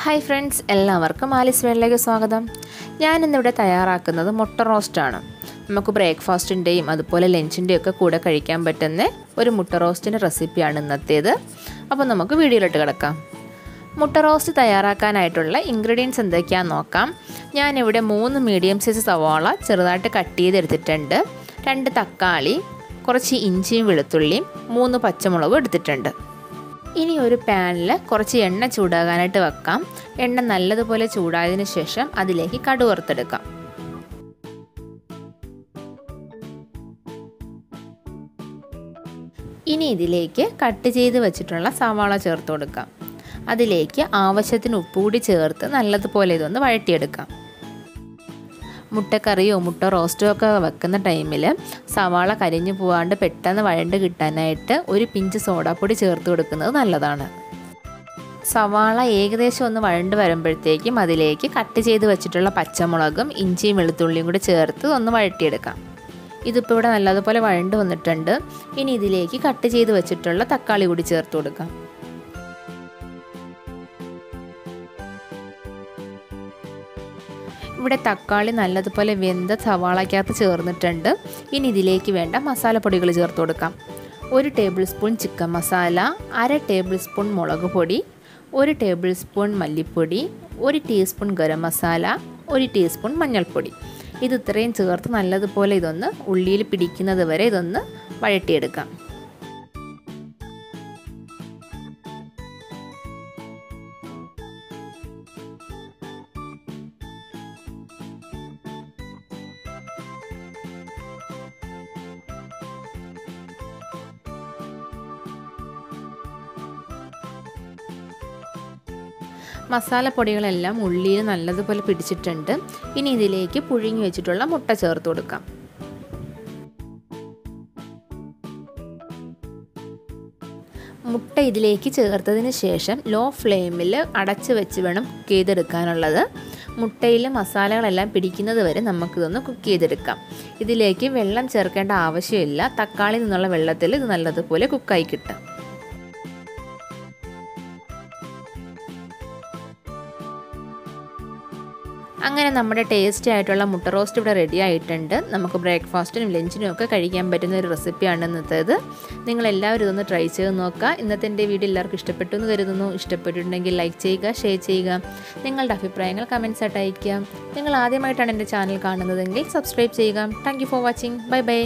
Hi friends എല്ലാവർക്കും Alice വേളിലേക്ക് സ്വാഗതം. ഞാൻ ഇന്നിവിടെ തയ്യാറാക്കുന്നത് മുട്ട റോസ്റ്റാണ് നമുക്ക് ബ്രേക്ക്ഫാസ്റ്റിന്റെയും അതുപോലെ ലഞ്ചിന്റെയും ഒക്കെ കൂടെ കഴിക്കാൻ പറ്റുന്ന ഒരു മുട്ട റോസ്റ്റിന്റെ റെസിപ്പിയാണ് ഇന്നത്തേത്. അപ്പോൾ നമുക്ക് വീഡിയോയിലോട്ട് കിടക്കാം. മുട്ട റോസ്റ്റ് തയ്യാറാക്കാനായിട്ടുള്ള ഇൻഗ്രീഡിയൻസ് എന്തൊക്കെയാണെന്ന് നോക്കാം. ഞാനിവിടെ മൂന്ന് മീഡിയം സൈസ് സവാള ചെറുതായിട്ട് കട്ട് ചെയ്തെടുത്തിട്ടുണ്ട്. രണ്ട് തക്കാളി കുറച്ച് ഇഞ്ചിയും വെളുത്തുള്ളിയും മൂന്ന് പച്ചമുളകും എടുത്തിട്ടുണ്ട്. ഇനി ഒരു പാനിൽ കുറച്ച് എണ്ണ ചൂടാകാനായിട്ട് വെക്കാം. എണ്ണ നല്ലതുപോലെ ചൂടായതിനു ശേഷം അതിലേക്ക് കടു വറുത്തെടുക്കാം. ഇനി ഇതിലേക്ക് കട്ട് ചെയ്ത് വെച്ചിട്ടുള്ള സവാള ചേർത്ത് കൊടുക്കാം. അതിലേക്ക് ആവശ്യത്തിന് ഉപ്പുകൂടി ചേർത്ത് നല്ലതുപോലെ ഇതൊന്ന് വഴറ്റിയെടുക്കാം. മുട്ടക്കറിയോ മുട്ട റോസ്റ്റോ ഒക്കെ വെക്കുന്ന ടൈമിൽ സവാള കരിഞ്ഞു പോകാണ്ട് പെട്ടെന്ന് വഴണ്ട് കിട്ടാനായിട്ട് ഒരു പിഞ്ച് സോഡാപ്പൊടി ചേർത്ത് കൊടുക്കുന്നത് നല്ലതാണ്. സവാള ഏകദേശം ഒന്ന് വഴണ്ട് വരുമ്പോഴത്തേക്കും അതിലേക്ക് കട്ട് ചെയ്ത് വെച്ചിട്ടുള്ള പച്ചമുളകും ഇഞ്ചിയും വെളുത്തുള്ളിയും കൂടി ചേർത്ത് ഒന്ന് വഴട്ടിയെടുക്കാം ഇതിപ്പോൾ ഇവിടെ നല്ലതുപോലെ വഴണ്ട് വന്നിട്ടുണ്ട്. ഇനി ഇതിലേക്ക് കട്ട് ചെയ്ത് വെച്ചിട്ടുള്ള തക്കാളി കൂടി ചേർത്ത് കൊടുക്കാം. ഇവിടെ തക്കാളി നല്ലതുപോലെ വെന്ത സവാളയ്ക്കകത്ത് ചേർന്നിട്ടുണ്ട്. ഇനി ഇതിലേക്ക് വേണ്ട മസാലപ്പൊടികൾ ചേർത്ത് കൊടുക്കാം. ഒരു ടേബിൾ സ്പൂൺ ചിക്കൻ മസാല അര ടേബിൾ സ്പൂൺ മുളക് പൊടി ഒരു ടേബിൾ സ്പൂൺ മല്ലിപ്പൊടി ഒരു ടീസ്പൂൺ ഗരം മസാല ഒരു ടീസ്പൂൺ മഞ്ഞൾപ്പൊടി. ഇത് ഇത്രയും ചേർത്ത് നല്ലതുപോലെ ഇതൊന്ന് ഉള്ളിയിൽ പിടിക്കുന്നത് വരെ ഇതൊന്ന് വഴറ്റിയെടുക്കാം. മസാലപ്പൊടികളെല്ലാം ഉള്ളിയിൽ നല്ലതുപോലെ പിടിച്ചിട്ടുണ്ട്. ഇനി ഇതിലേക്ക് പുഴുങ്ങി വെച്ചിട്ടുള്ള മുട്ട ചേർത്ത് കൊടുക്കാം. മുട്ട ഇതിലേക്ക് ചേർത്തതിന് ശേഷം ലോ ഫ്ലെയിമിൽ അടച്ച് വെച്ച് വേണം കുക്ക് ചെയ്തെടുക്കാനുള്ളത്. മുട്ടയിൽ മസാലകളെല്ലാം പിടിക്കുന്നത് വരെ നമുക്കിതൊന്ന് കുക്ക് ചെയ്തെടുക്കാം. ഇതിലേക്ക് വെള്ളം ചേർക്കേണ്ട ആവശ്യമില്ല. തക്കാളി നിന്നുള്ള വെള്ളത്തിൽ ഇത് നല്ലതുപോലെ കുക്കായി കിട്ടും. അങ്ങനെ നമ്മുടെ ടേസ്റ്റി ആയിട്ടുള്ള മുട്ട റോസ്റ്റ് ഇവിടെ റെഡി ആയിട്ടുണ്ട്. നമുക്ക് ബ്രേക്ക്ഫാസ്റ്റിനും ലഞ്ചിനും ഒക്കെ കഴിക്കാൻ പറ്റുന്ന ഒരു റെസിപ്പിയാണ് ഇന്നത്തേത്. നിങ്ങൾ എല്ലാവരും ഇതൊന്ന് ട്രൈ ചെയ്ത് നോക്കുക. ഇന്നത്തെ എന്റെ വീഡിയോ എല്ലാവർക്കും ഇഷ്ടപ്പെട്ടു എന്ന് കരുതുന്നു. ഇഷ്ടപ്പെട്ടിട്ടുണ്ടെങ്കിൽ ലൈക്ക് ചെയ്യുക ഷെയർ ചെയ്യുക. നിങ്ങളുടെ അഭിപ്രായങ്ങൾ കമൻസ് ആയിട്ട് നിങ്ങൾ ആദ്യമായിട്ടാണ് എന്റെ ചാനൽ കാണുന്നതെങ്കിൽ സബ്സ്ക്രൈബ് ചെയ്യുക. Thank for watching bye bye